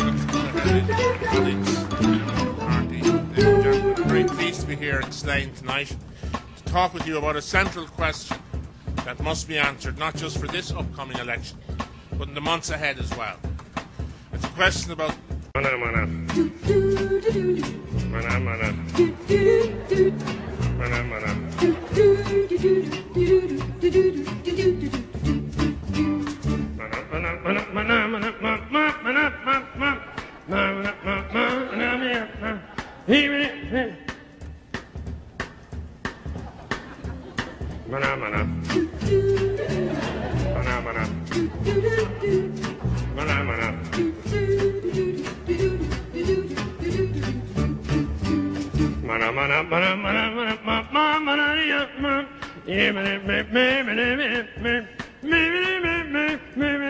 I'm very pleased to be here in Slane tonight to talk with you about a central question that must be answered not just for this upcoming election, but in the months ahead as well. It's a question about Mana mana. Mana mana. Mana mana. Mana mana mana mana Mana mana. Mana mana. Mana mana. Mana mana mana mana mana ma ma mana ya ma. Yeah, me me me me me me me me me me me me